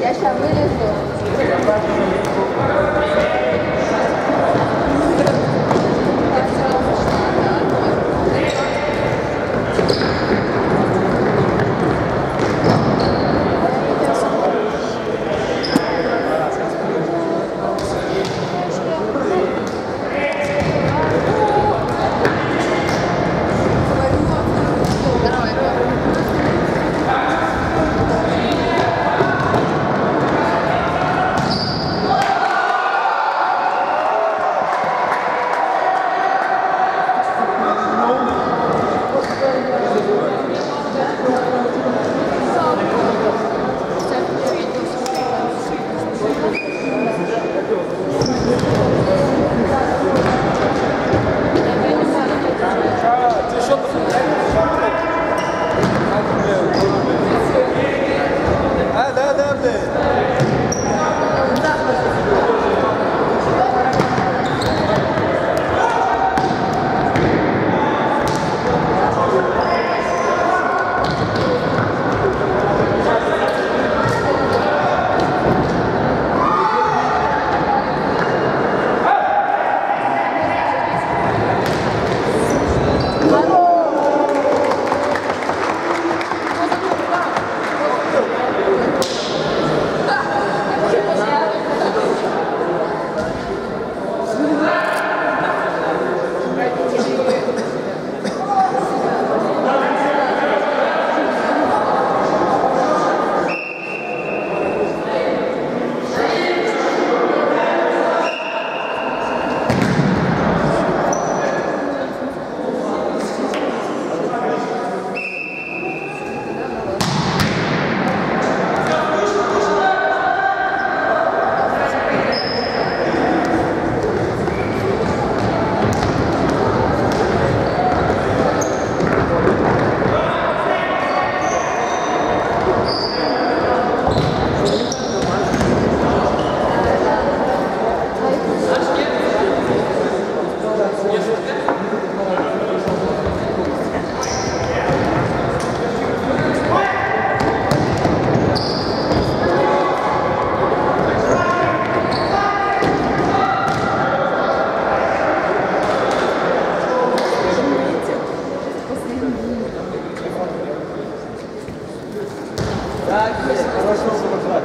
Я сейчас вылезу. Так, хорошо было.